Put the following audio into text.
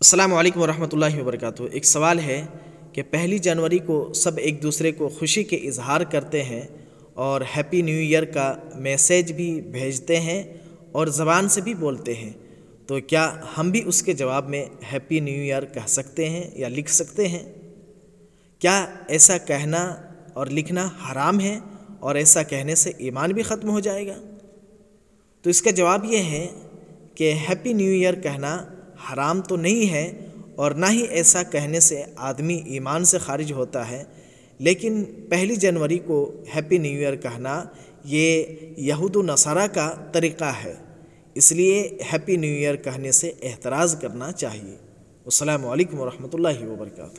अस्सलाम वालेकुम रहमतुल्लाहि व एक सवाल है कि पहली जनवरी को सब एक दूसरे को खुशी के इजहार करते हैं और हैप्पी न्यू ईयर का मैसेज भी भेजते हैं और ज़बान से भी बोलते हैं। तो क्या हम भी उसके जवाब में हैप्पी न्यू ईयर कह सकते हैं या लिख सकते हैं? क्या ऐसा कहना और लिखना हराम है और ऐसा कहने से ईमान भी ख़त्म हो जाएगा? तो इसका जवाब ये है कि हैप्पी न्यू ईयर कहना हराम तो नहीं है और ना ही ऐसा कहने से आदमी ईमान से खारिज होता है। लेकिन पहली जनवरी को हैप्पी न्यू ईयर कहना ये यहूद नसारा का तरीक़ा है। इसलिए हैप्पी न्यू ईयर कहने से एतराज़ करना चाहिए। अल्लाम वरहमल वर्का